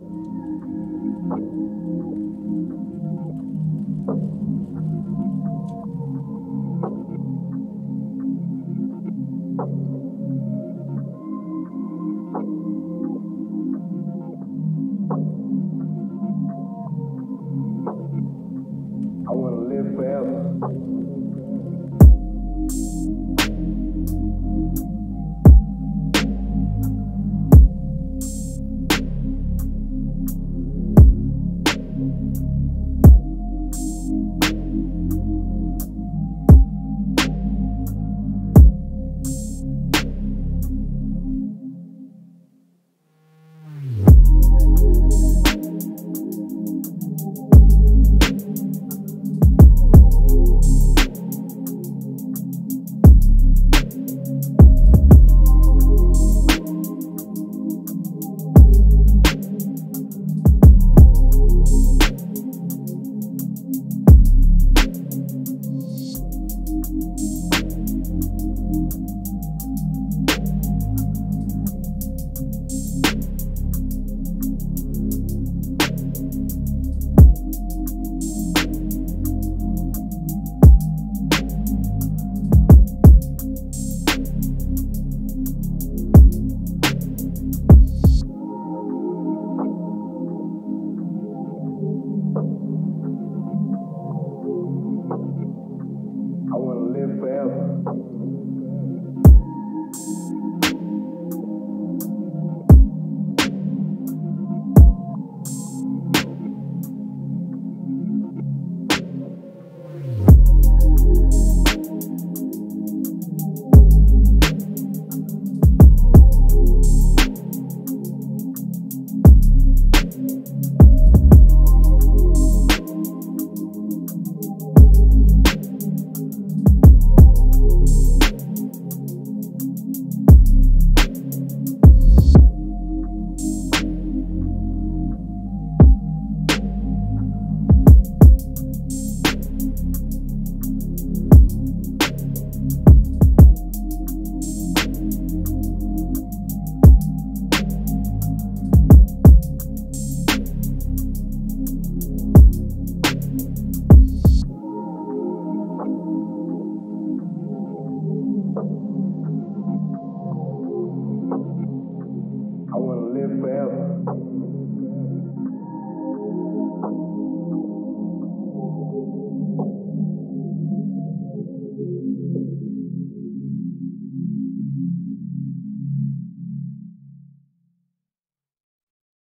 I want to live forever. I want to live forever. forever.